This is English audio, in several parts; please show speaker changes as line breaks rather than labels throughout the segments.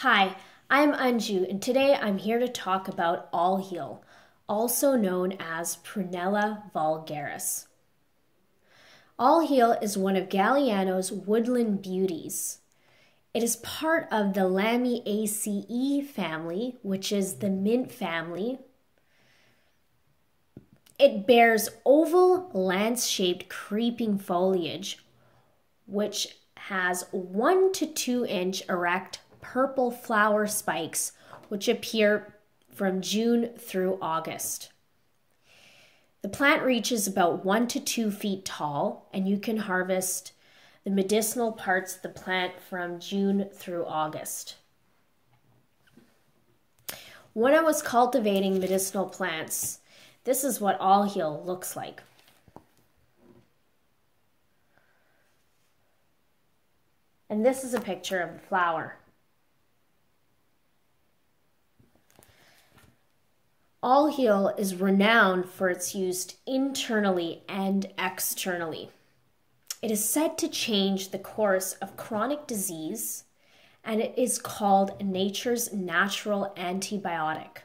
Hi, I'm Anju, and today I'm here to talk about All heal, also known as Prunella vulgaris. All heal is one of Galliano's woodland beauties. It is part of the Lamiaceae family, which is the mint family. It bears oval, lance shaped creeping foliage, which has one to two inch erect purple flower spikes, which appear from June through August. The plant reaches about one to two feet tall, and you can harvest the medicinal parts of the plant from June through August. When I was cultivating medicinal plants, this is what All Heal looks like. And this is a picture of the flower. All Heal is renowned for its use internally and externally. It is said to change the course of chronic disease, and it is called nature's natural antibiotic.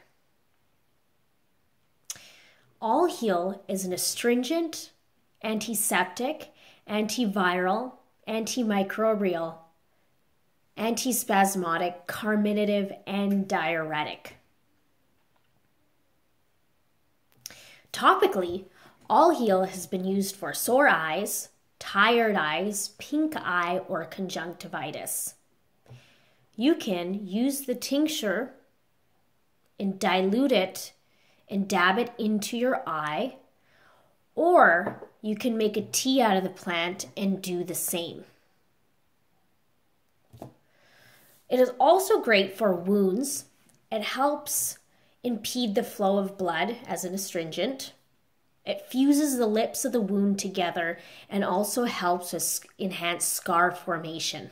All Heal is an astringent, antiseptic, antiviral, antimicrobial, antispasmodic, carminative, and diuretic. Topically, All Heal has been used for sore eyes, tired eyes, pink eye, or conjunctivitis. You can use the tincture and dilute it and dab it into your eye, or you can make a tea out of the plant and do the same. It is also great for wounds. It helps impede the flow of blood as an astringent. It fuses the lips of the wound together and also helps us enhance scar formation.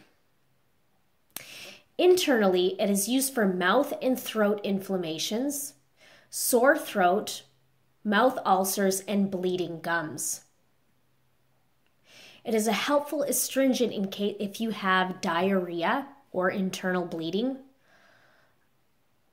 Internally, it is used for mouth and throat inflammations, sore throat, mouth ulcers, and bleeding gums. It is a helpful astringent in case if you have diarrhea or internal bleeding.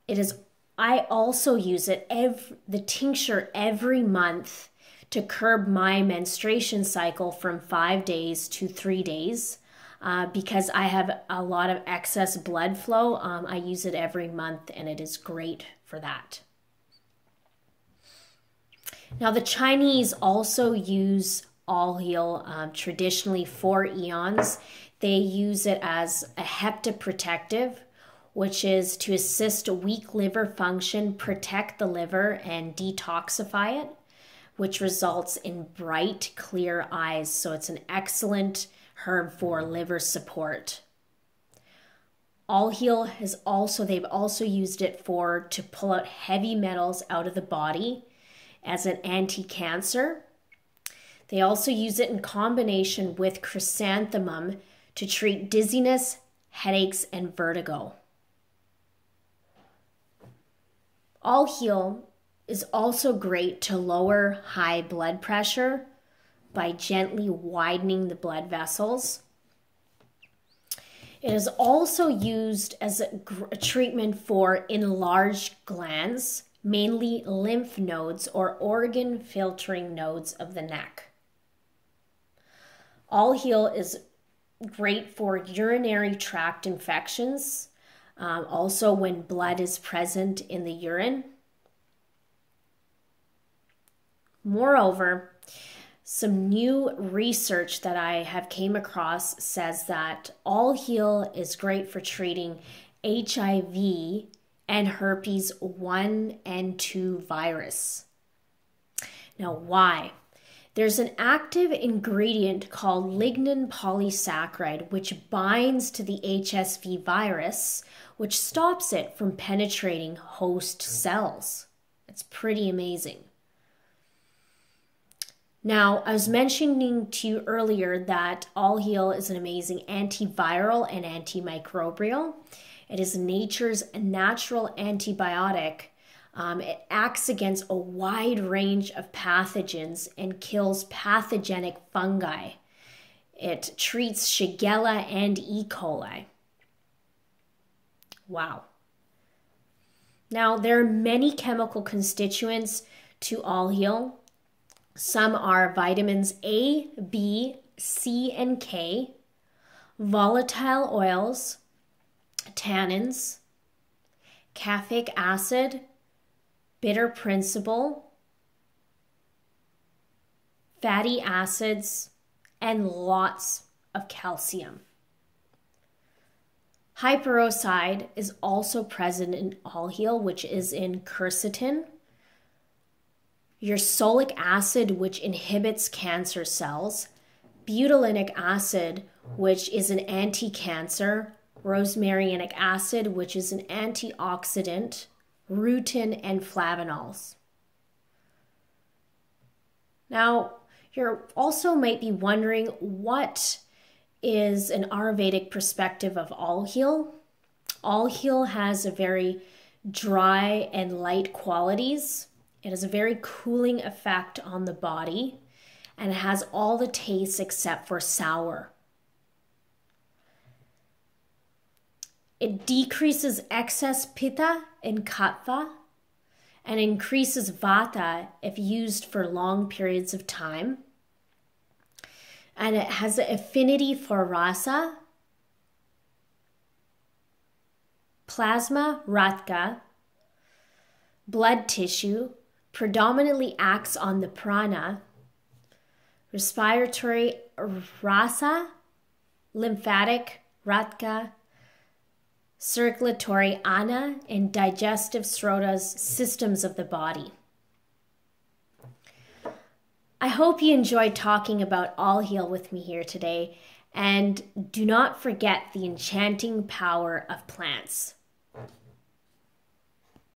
It is I also use it every, the tincture every month to curb my menstruation cycle from five days to three days. Uh, because I have a lot of excess blood flow, um, I use it every month and it is great for that. Now, the Chinese also use all heal um, traditionally for eons. They use it as a hepatoprotective which is to assist weak liver function, protect the liver, and detoxify it, which results in bright, clear eyes. So it's an excellent herb for liver support. All Heal has also they've also used it for to pull out heavy metals out of the body as an anti-cancer. They also use it in combination with chrysanthemum to treat dizziness, headaches, and vertigo. All Heal is also great to lower high blood pressure by gently widening the blood vessels. It is also used as a, a, treatment for enlarged glands, mainly lymph nodes or organ filtering nodes of the neck. All Heal is great for urinary tract infections, um, also, when blood is present in the urine. Moreover, some new research that I have came across says that all heal is great for treating HIV and herpes 1 and 2 virus. Now, why? There's an active ingredient called lignin polysaccharide, which binds to the HSV virus, which stops it from penetrating host cells. It's pretty amazing. Now, I was mentioning to you earlier that All Heal is an amazing antiviral and antimicrobial. It is nature's natural antibiotic um, it acts against a wide range of pathogens and kills pathogenic fungi. It treats Shigella and E. coli. Wow. Now, there are many chemical constituents to all heal. Some are vitamins A, B, C, and K, volatile oils, tannins, caffeic acid, bitter principle, fatty acids, and lots of calcium. Hyperoside is also present in all heal, which is in quercetin. Ursolic acid, which inhibits cancer cells. Betulinic acid, which is an anti cancer. Rosmarinic acid, which is an antioxidant. Rutin and flavonols. Now, you also might be wondering what is an Ayurvedic perspective of all heal. All heal has a very dry and light qualities. It has a very cooling effect on the body and it has all the tastes except for sour. It decreases excess pitta and kapha and increases vata if used for long periods of time. And it has an affinity for rasa, plasma rakta, blood tissue, predominantly acts on the prana, respiratory rasa, lymphatic rakta, circulatory ana, and digestive srotas systems of the body. I hope you enjoyed talking about All Heal with me here today, and do not forget the enchanting power of plants.